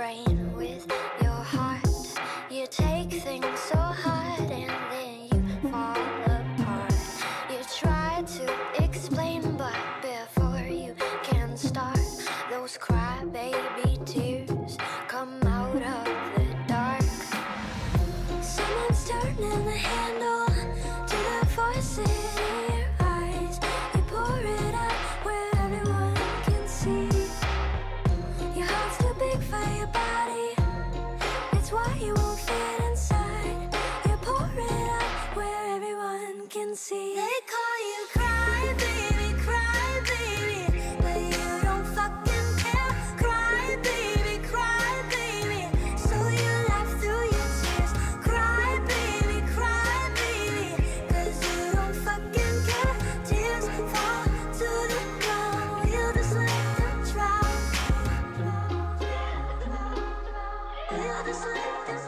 brain with your heart. You take things so hard and then you fall apart. You try to explain, but before you can start, those crybaby tears come out of the dark. Someone's turning the handle. Can see. They call you cry baby, cry baby, but you don't fucking care. Cry baby, cry baby, so you laugh through your tears. Cry baby, cry baby, 'cause you don't fucking care. Tears fall to the ground, we'll just let them drown. We'll just let them